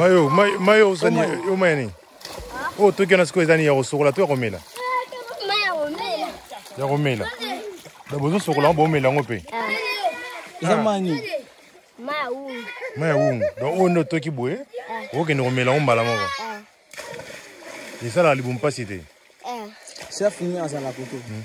mayo mayo ozani omaya nini oyo oh, tokenda sikoyo eza nini ya kosokola to eh, ya komela ya komela dabo ozosokola yango bomela yango mpe eh. eza ah. mani ma ya wungu donc oh, eh. oyo nde otoki boye okokende komela yango mbala moko esalaka libumu mpasi te chef ni azala koto hmm.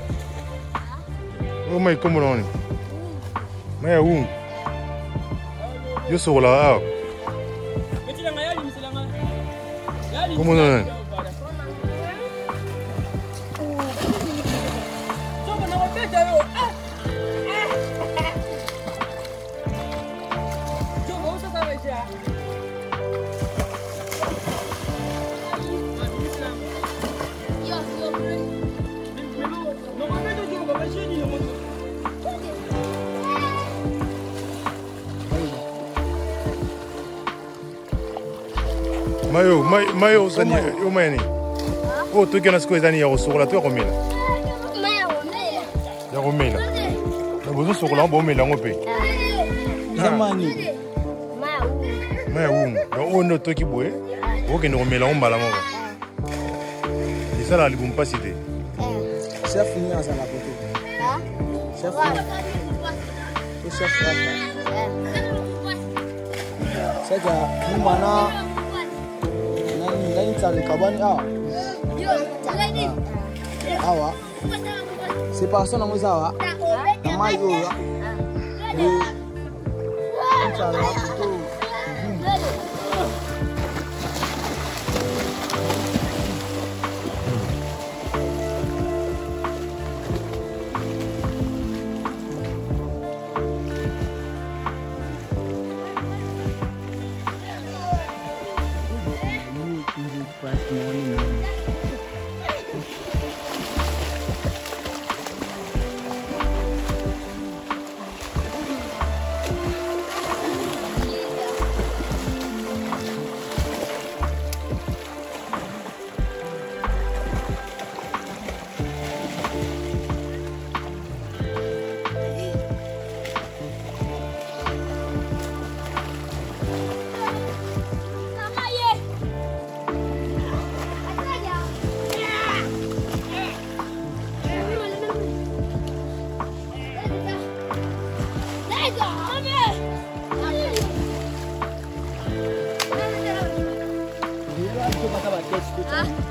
mai como não né? mai é um eu sou lá é é como não né? Né? mayo mayo ozani omaya nini oyo tokenda sikoyo eza nini ya kosokola to ya komela ya komela me bozosokola yango boomela yango mpe eza mani ma ya wungu donc oyo nde otoki boye okokende komela yango mbala moko esalaka libumu mpasi te chef nini azala koto chef to chef kaka seka mumana sali kabani ah. hawa hawa si pasona mwizawa ah. cari? 啊。